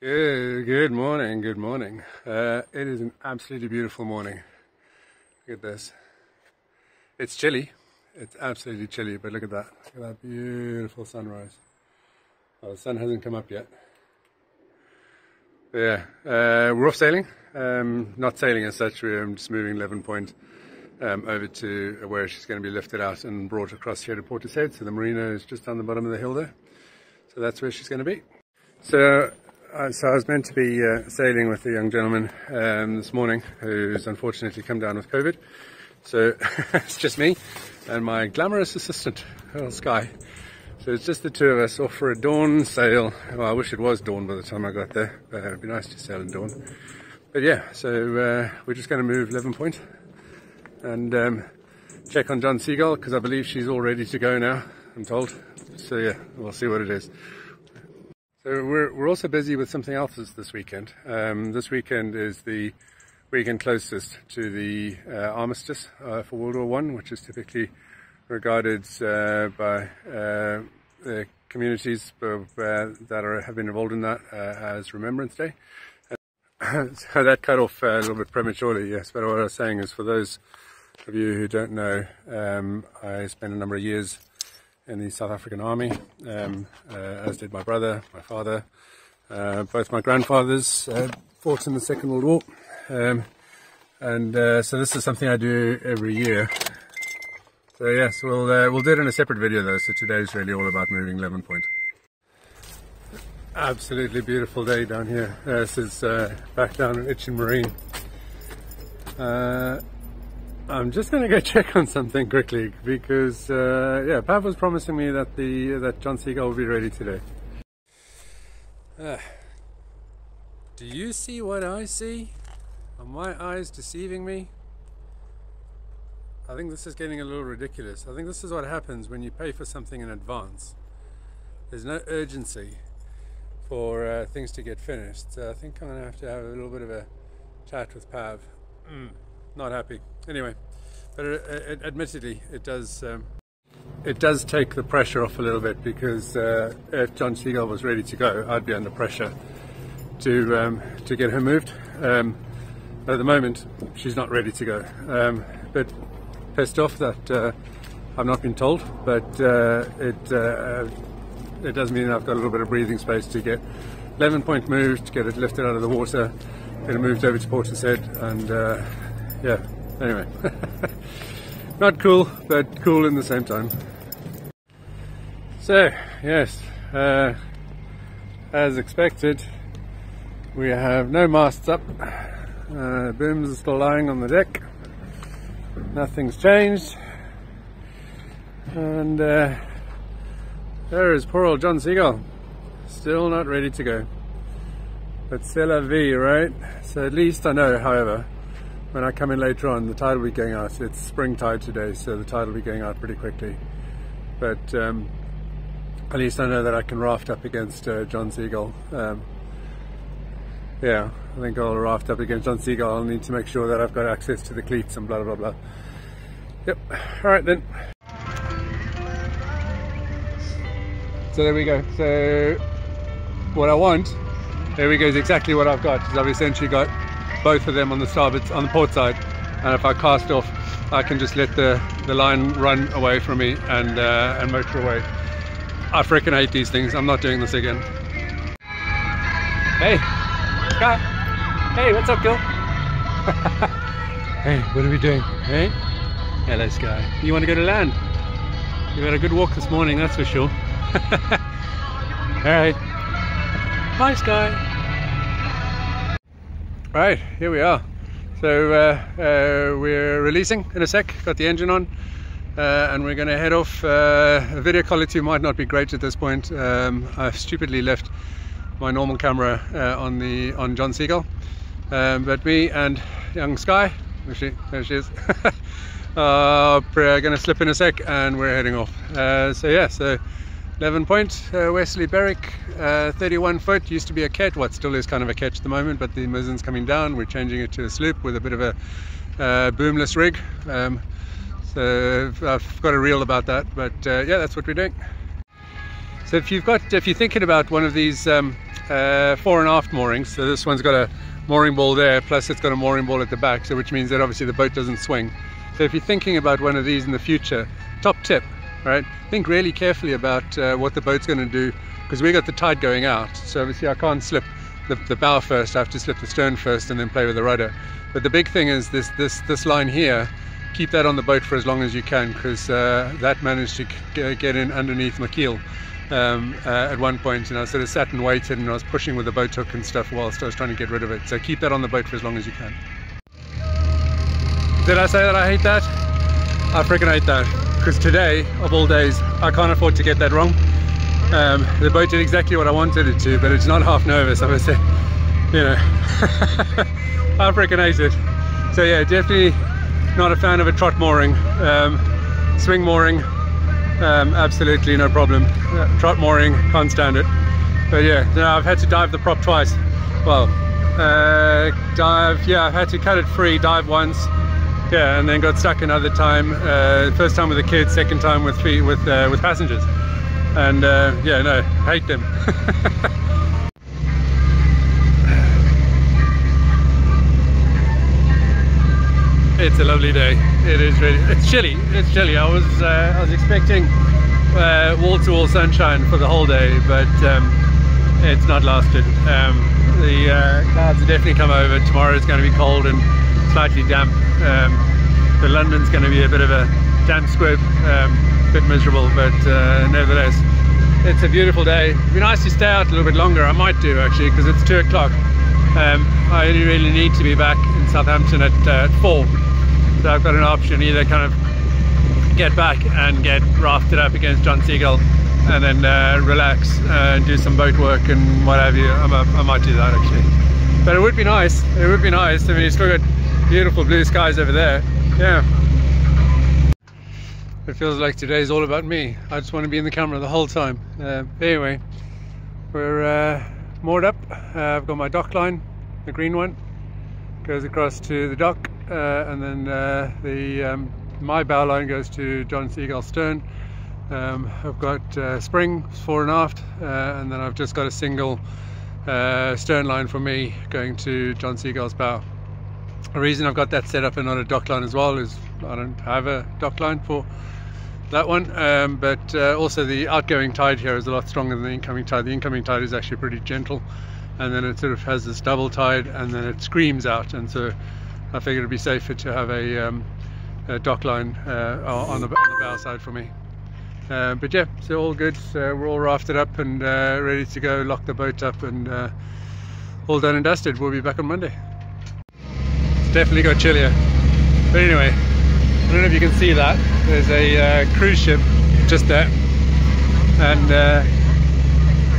Good, good morning, good morning. Uh, it is an absolutely beautiful morning. Look at this. It's chilly. It's absolutely chilly, but look at that. Look at that beautiful sunrise. Well, the sun hasn't come up yet. But yeah, uh, we're off sailing. Um, not sailing as such, we're just moving Leven Point um, over to where she's going to be lifted out and brought across here to Portishead. So the marina is just on the bottom of the hill there. So that's where she's going to be. So, uh, so I was meant to be uh, sailing with a young gentleman um, this morning who's unfortunately come down with COVID. So it's just me and my glamorous assistant, Earl Sky. So it's just the two of us off for a dawn sail. Well, I wish it was dawn by the time I got there. But it'd be nice to sail in dawn. But yeah, so uh, we're just going to move Leven Point and um, check on John Seagull because I believe she's all ready to go now. I'm told. So yeah, we'll see what it is. So we're we're also busy with something else this weekend. Um, this weekend is the weekend closest to the uh, armistice uh, for World War One, which is typically regarded uh, by uh, the communities uh, that are, have been involved in that uh, as Remembrance Day. so that cut off a little bit prematurely, yes. But what I was saying is, for those of you who don't know, um, I spent a number of years in the South African Army, um, uh, as did my brother, my father. Uh, both my grandfathers uh, fought in the Second World War. Um, and uh, so this is something I do every year. So yes, we'll, uh, we'll do it in a separate video though, so today's really all about moving Leven Point. Absolutely beautiful day down here. This is back down at Itchen Marine. I'm just going to go check on something quickly because uh, yeah, Pav was promising me that the that John Seagull will be ready today. Uh, do you see what I see? Are my eyes deceiving me? I think this is getting a little ridiculous. I think this is what happens when you pay for something in advance. There's no urgency for uh, things to get finished. So I think I'm going to have to have a little bit of a chat with Pav. Not happy. Anyway, but it, uh, it, admittedly, it does um, it does take the pressure off a little bit because uh, if John Seagull was ready to go, I'd be under pressure to um, to get her moved. Um, at the moment, she's not ready to go. Um, but pissed off that uh, I've not been told, but uh, it uh, it does mean I've got a little bit of breathing space to get Leven Point moved, get it lifted out of the water, get it moved over to Portishead, and uh, yeah, anyway. Not cool, but cool in the same time. So, yes, uh, as expected, we have no masts up. Uh, booms are still lying on the deck. Nothing's changed. And uh, there is poor old John Seagull. Still not ready to go. But c'est la vie, right? So at least I know, however, when I come in later on, the tide will be going out. It's spring tide today, so the tide will be going out pretty quickly. But um, at least I know that I can raft up against uh, John Seagull. Um, yeah, I think I'll raft up against John Seagull. I'll need to make sure that I've got access to the cleats and blah blah blah. Yep. All right then. So there we go. So what I want, there we go, is exactly what I've got. Is I've essentially got both of them on the starboard, on the port side. And if I cast off, I can just let the, the line run away from me and, uh, and motor away. I freaking hate these things. I'm not doing this again. Hey. Hey, what's up, girl? hey, what are we doing? Hey? Hello, Sky. You want to go to land? You had a good walk this morning, that's for sure. All right. Bye, Sky. Right, here we are. So uh, uh, we're releasing in a sec, got the engine on, uh, and we're going to head off. Uh, video quality might not be great at this point. Um, I've stupidly left my normal camera uh, on the on John Seagull, um, but me and young Sky, there she, there she is, are going to slip in a sec, and we're heading off. Uh, so yeah, so Leven Point, uh, Westerly Berwick, uh, 31 foot, used to be a ketch, what still is kind of a ketch at the moment, but the mizzen's coming down, we're changing it to a sloop with a bit of a uh, boomless rig. Um, so I've got a reel about that, but uh, yeah, that's what we're doing. So if you've got, if you're thinking about one of these um, uh, fore and aft moorings. So this one's got a mooring ball there, plus it's got a mooring ball at the back, so which means that obviously the boat doesn't swing. So if you're thinking about one of these in the future, top tip, right? Think really carefully about uh, what the boat's going to do because we got the tide going out. So obviously I can't slip the, the bow first. I have to slip the stern first and then play with the rudder. But the big thing is this this this line here. Keep that on the boat for as long as you can because uh, that managed to get in underneath my keel um, uh, at one point. point, and I sort of sat and waited, and I was pushing with the boat hook and stuff whilst I was trying to get rid of it. So keep that on the boat for as long as you can. Did I say that I hate that? I freaking hate that. Because today, of all days, I can't afford to get that wrong. Um, the boat did exactly what I wanted it to, but it's not half nervous, I would say. You know, I freaking hate it. So yeah, definitely not a fan of a trot mooring. Um, swing mooring, um, absolutely no problem. Uh, trot mooring, can't stand it. But yeah, no, I've had to dive the prop twice. Well, uh, dive, yeah, I've had to cut it free, dive once, yeah, and then got stuck another time. Uh, first time with the kids, second time with with uh, with passengers. And uh, yeah, no, hate them. it's a lovely day. It is really. It's chilly. It's chilly. I was uh, I was expecting wall to wall sunshine for the whole day, but um, it's not lasted. Um, the uh, clouds have definitely come over. Tomorrow is going to be cold and slightly damp. Um, London's going to be a bit of a damp squib, um, a bit miserable, but uh, nevertheless, it's a beautiful day. It'd be nice to stay out a little bit longer. I might do actually, because it's two o'clock. Um, I only really need to be back in Southampton at, uh, four, so I've got an option either kind of get back and get rafted up against John Seagull and then uh, relax and do some boat work and what have you. A, i might do that actually. But it would be nice. It would be nice. I mean, you still got beautiful blue skies over there. Yeah. It feels like today's all about me. I just want to be in the camera the whole time. Uh, anyway, we're uh, moored up. Uh, I've got my dock line, the green one, goes across to the dock, uh, and then uh, the um, my bow line goes to John Seagull stern. Um, I've got uh, spring fore and aft, and then I've just got a single stern line for me going to John Seagull's bow. The reason I've got that set up and not a dock line as well is I don't have a dock line for that one um, but uh, also the outgoing tide here is a lot stronger than the incoming tide. The incoming tide is actually pretty gentle and then it sort of has this double tide and then it screams out and so I figured it'd be safer to have a, um, a dock line uh, on, the, on the bow side for me. Uh, but yeah so all good. We're all rafted up and uh, ready to go lock the boat up and uh, all done and dusted. We'll be back on Monday definitely got chillier. But anyway, I don't know if you can see that. There's a uh, cruise ship just there, and uh,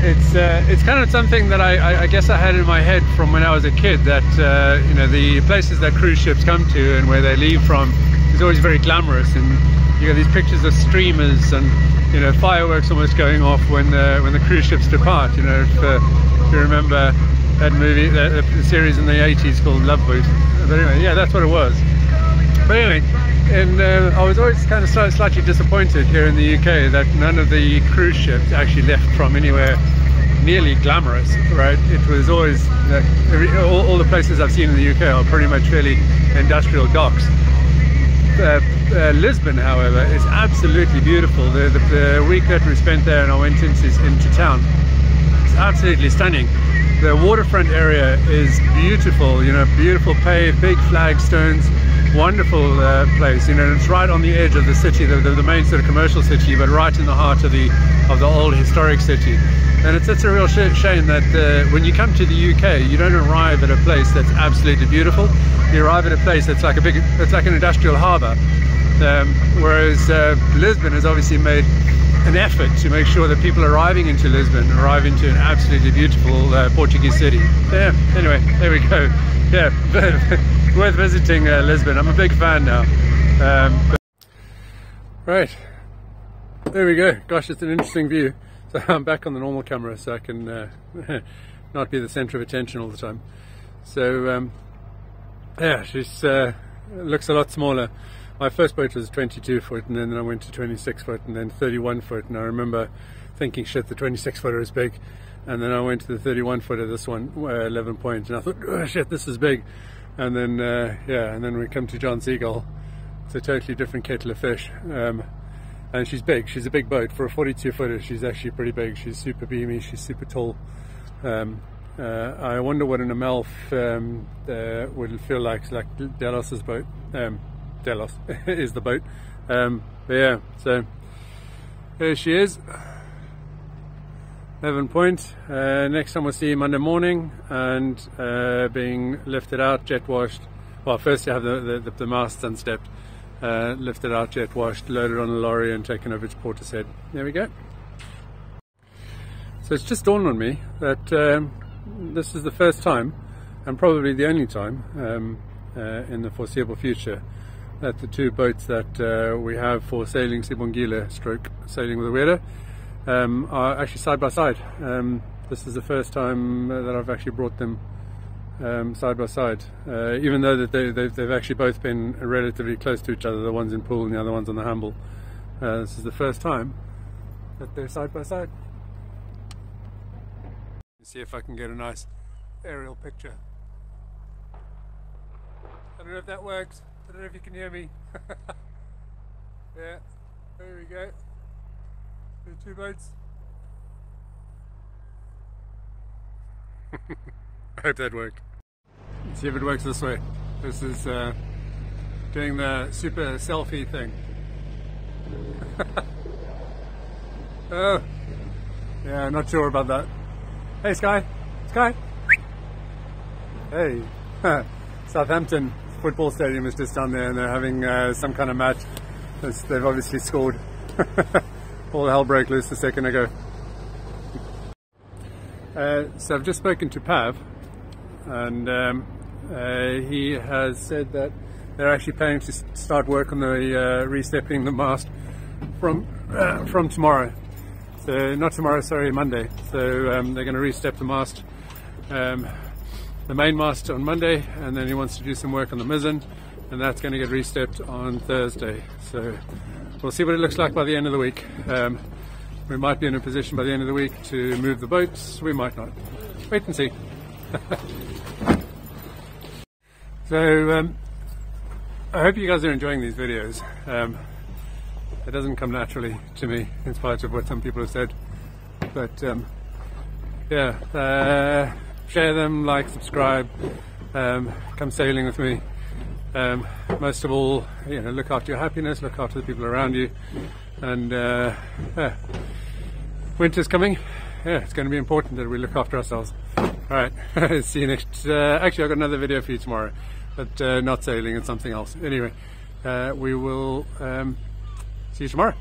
it's uh, it's kind of something that I, I, guess I had in my head from when I was a kid. That uh, you know the places that cruise ships come to and where they leave from is always very glamorous, and you got these pictures of streamers and you know fireworks almost going off when the when the cruise ships depart. You know, if, uh, if you remember that movie, the, the series in the 80s called Love Boat. But anyway, yeah, that's what it was. But anyway, and uh, I was always kind of slightly disappointed here in the UK that none of the cruise ships actually left from anywhere nearly glamorous, right? It was always, uh, every, all, all, the places I've seen in the UK are pretty much fairly industrial docks. Uh, uh, Lisbon, however, is absolutely beautiful. The, the, the, week that we spent there and I went into, into town, it's absolutely stunning the waterfront area is beautiful you know beautiful paved big flagstones wonderful uh, place you know it's right on the edge of the city the, the, the, main sort of commercial city but right in the heart of the of the old historic city. And it's, it's a real sh shame that uh, when you come to the UK you don't arrive at a place that's absolutely beautiful. You arrive at a place that's like a big it's like an industrial harbour. Um, whereas uh, Lisbon has obviously made an effort to make sure that people arriving into Lisbon arrive into an absolutely beautiful uh, Portuguese city. Yeah, anyway, there we go. Yeah, worth visiting uh, Lisbon. I'm a big fan now. Um, right, there we go. Gosh, it's an interesting view. So I'm back on the normal camera so I can uh, not be the center of attention all the time. So, um, yeah, she uh, looks a lot smaller my first boat was 22 foot and then I went to 26 foot and then 31 foot and I remember thinking shit the 26 footer is big and then I went to the 31 footer, this one, uh, 11 points, and I thought, oh shit, this is big. And then, uh, yeah, and then we come to John Seagull. It's a totally different kettle of fish. Um, and she's big. She's a big boat for a 42 footer. She's actually pretty big. She's super beamy. She's super tall. Um, uh, I wonder what an Amel um, uh, would feel like. like Delos's boat. Delos is the boat. Um, but yeah, so there she is. Leven Point. Uh, next time we'll see you Monday morning and uh, being lifted out, jet washed. Well, first you have the, the, the masts unstepped uh, lifted out, jet washed, loaded on a lorry and taken over to Portishead. There we go. So it's just dawned on me that um, this is the first time, and probably the only time um, uh, in the foreseeable future, that the two boats that uh, we have for sailing Sibongile stroke sailing with the Wera um, are actually side by side. Um, this is the first time that I've actually brought them um, side by side, uh, even though that they, they've, they've, actually both been relatively close to each other. The one's in Poole and the other one's on the Hamble. Uh, this is the first time that they're side by side. Let's see if I can get a nice aerial picture. I don't know if that works. I don't know if you can hear me. yeah, there we go. The two boats. I hope that worked. Let's see if it works this way. This is uh, doing the super selfie thing. oh, yeah, not sure about that. Hey, Sky. Sky. Hey. Southampton football stadium is just down there and they're having uh, some kind of match. They've obviously scored. All hell broke loose a second ago. Uh, so I've just spoken to Pav and um, uh, he has said that they're actually planning to start work on the uh, restepping the mast from uh, from tomorrow. So not tomorrow, sorry, Monday. So um, they're going to restep the mast, um, the main mast on Monday, and then he wants to do some work on the mizzen, and that's going to get restepped on Thursday. So we'll see what it looks like by the end of the week. Um, we might be in a position by the end of the week to move the boats. We might not. Wait and see. so um, I hope you guys are enjoying these videos. Um, it doesn't come naturally to me, in spite of what some people have said. But um, yeah, uh, share them, like, subscribe, um, come sailing with me. Um, most of all, you know, look after your happiness, look after the people around you, and uh, winter's coming. Yeah, it's going to be important that we look after ourselves. All right, see you next. Uh, actually, I've got another video for you tomorrow, but uh, not sailing and something else. Anyway, uh, we will um, see you tomorrow.